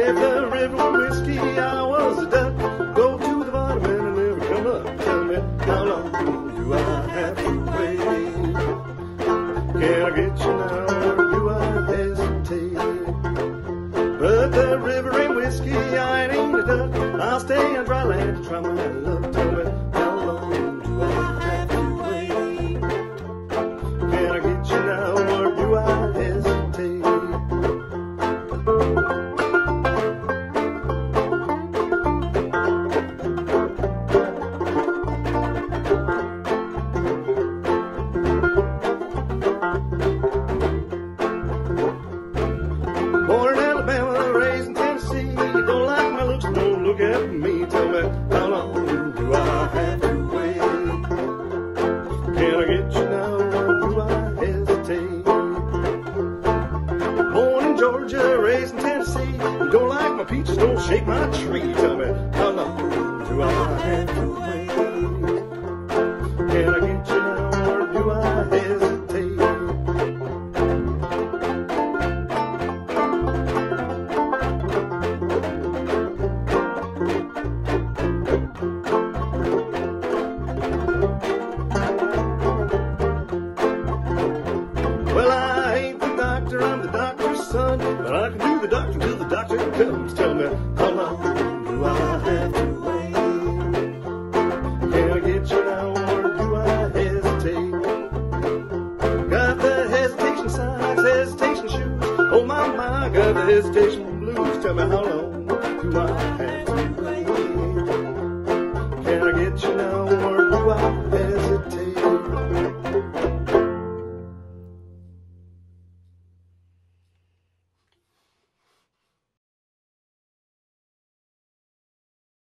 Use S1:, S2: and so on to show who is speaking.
S1: If the river whiskey, I was a duck. Go to the bottom and never come up. Tell me, how long do I have to wait? Can I get you now, or do I hesitate? But the river ain't whiskey, I ain't a duck. I'll stay on dry land to try my luck. Tell me, how long look me. Tell me, how long do I have to wait? Can I get you now, or do I hesitate? Born in Georgia, raised in Tennessee. Don't like my peaches, don't shake my tree. Tell me, how long do I have to But I can do the doctor till the doctor comes. Tell me, how long do I have to wait? Can I get you now, or do I hesitate? Got the hesitation signs, hesitation shoes. Oh my, my, got the hesitation blues. Tell me, how long